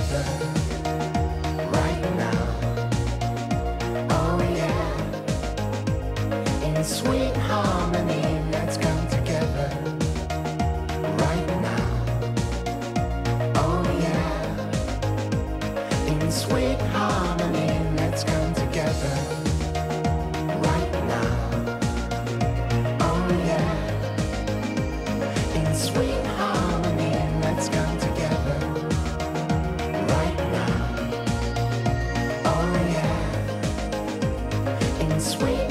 together sweet.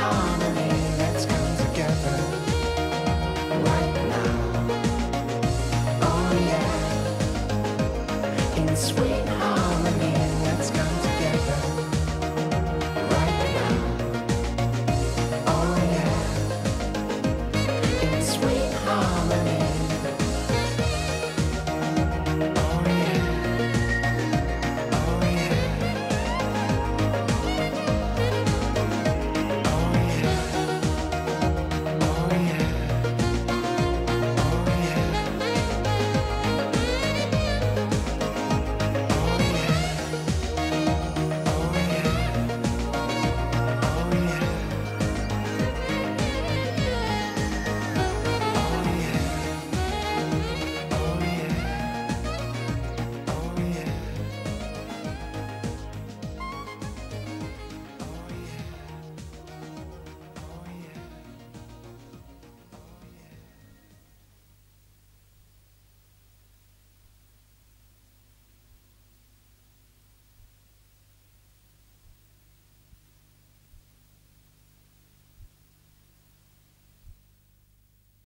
harmony.